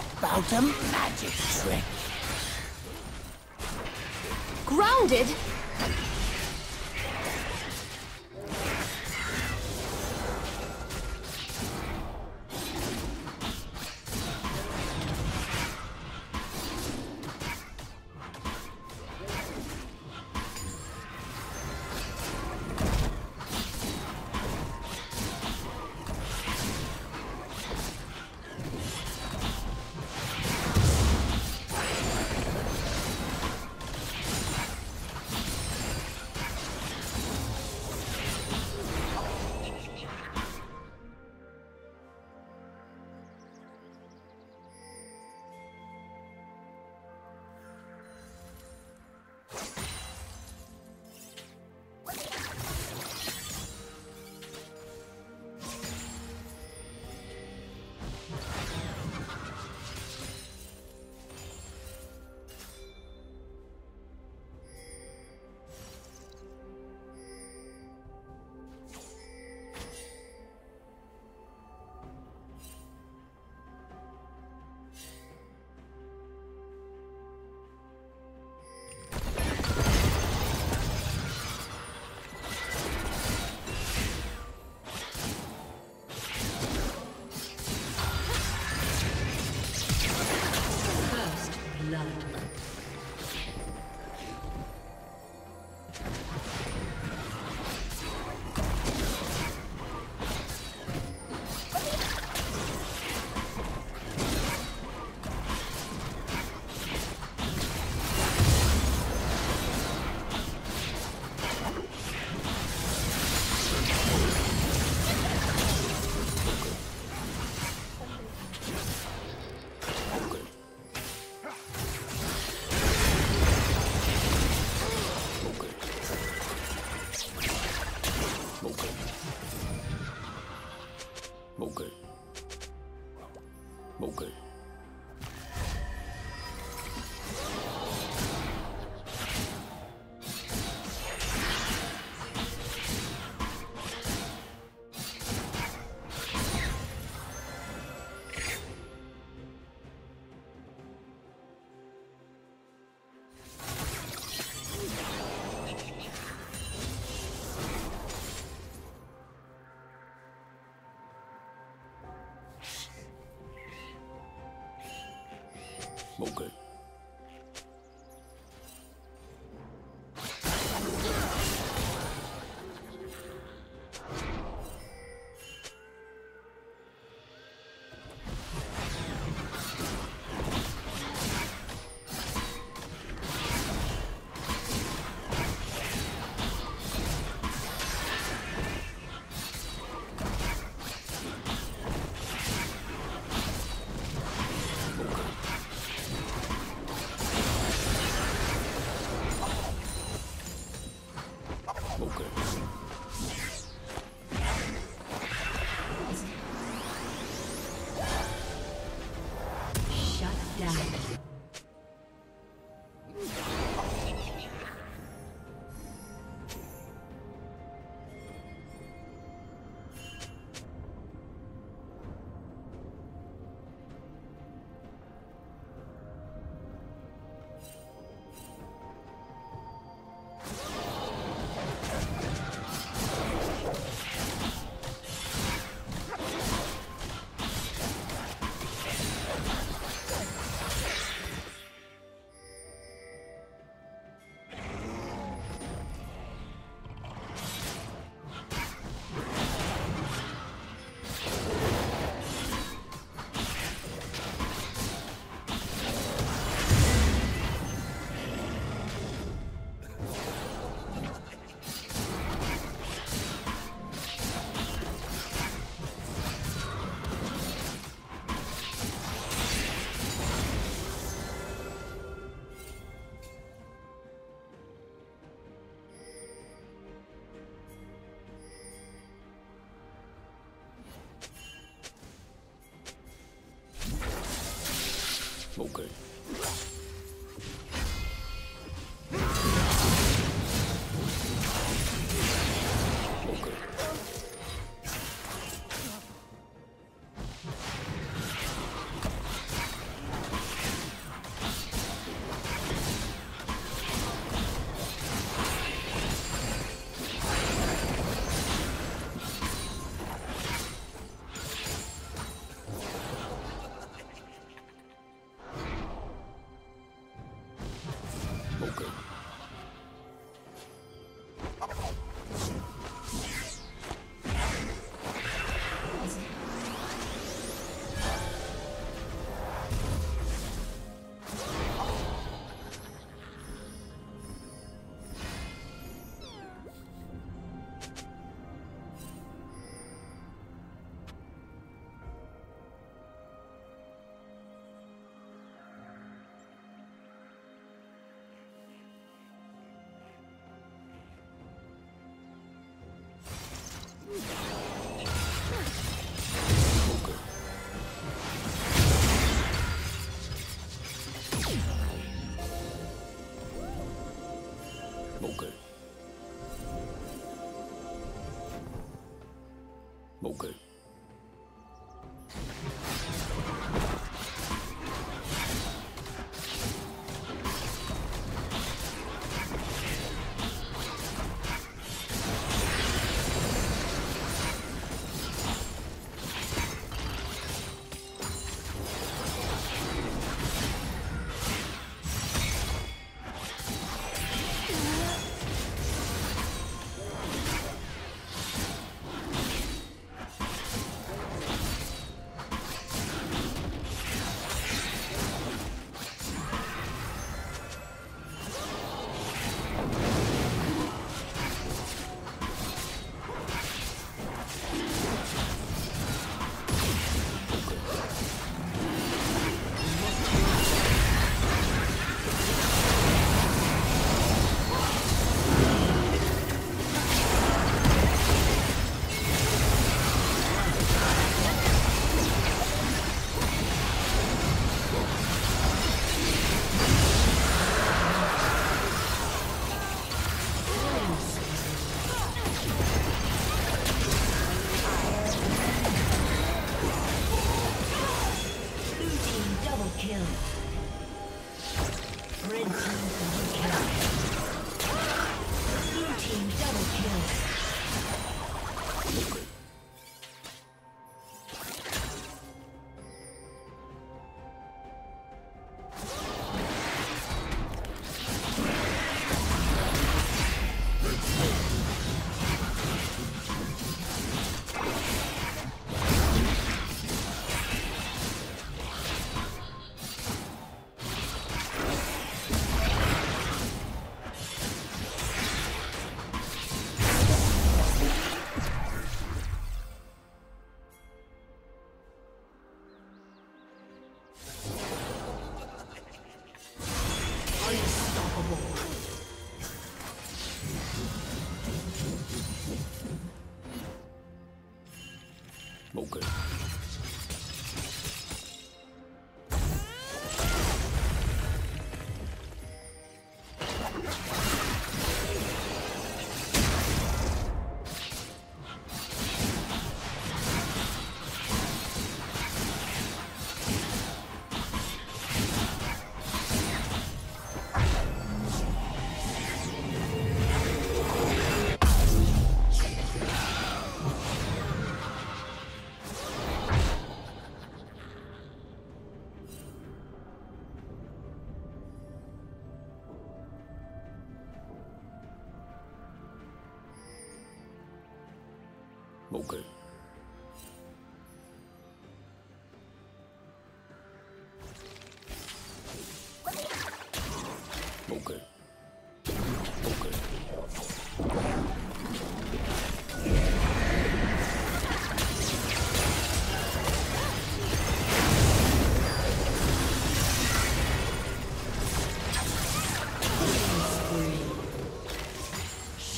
About a magic trick? Grounded? Okay.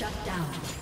Shut down.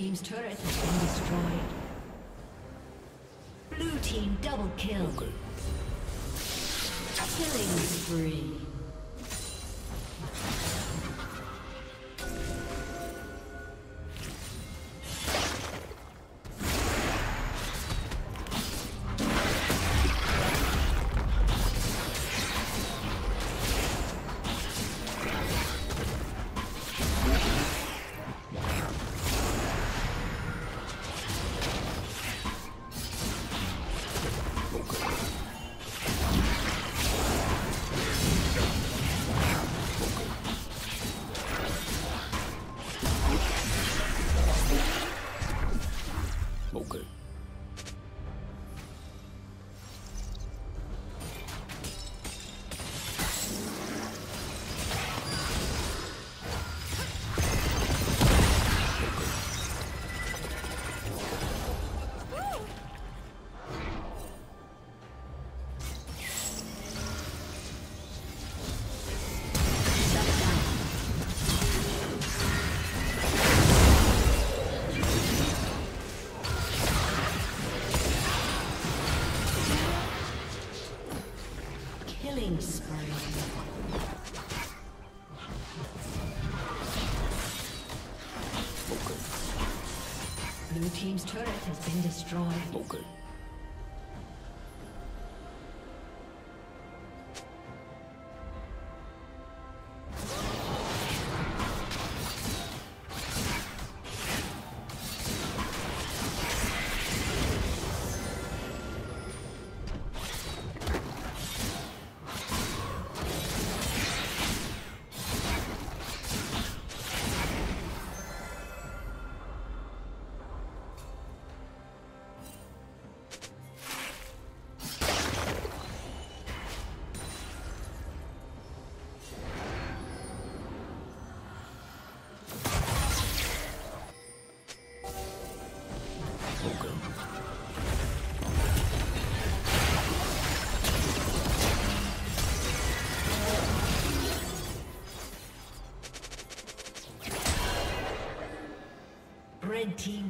Team's turret has been destroyed. Blue Team double kill. Okay. Killing spree. Team's turret has been destroyed. Okay.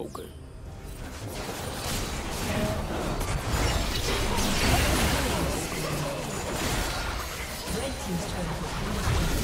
smoker. Red team's turret.